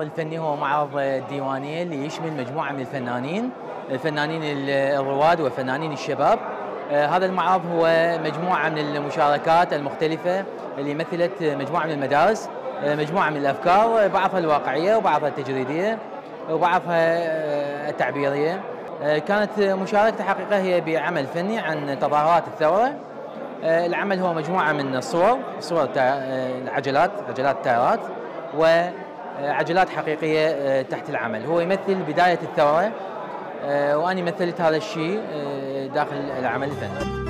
الفني هو معرض ديوانية اللي يشمل مجموعة من الفنانين الفنانين الرواد والفنانين الشباب. هذا المعرض هو مجموعة من المشاركات المختلفة اللي مثلت مجموعة من المدارس مجموعة من الأفكار بعضها الواقعية وبعضها التجريدية وبعضها التعبيرية. كانت مشاركة حقيقة هي بعمل فني عن تظاهرات الثورة. العمل هو مجموعة من الصور صور العجلات عجلات التائرات وعجلات حقيقية تحت العمل. هو يمثل بداية الثورة وأنا مثلت هذا الشيء داخل العمل الفني.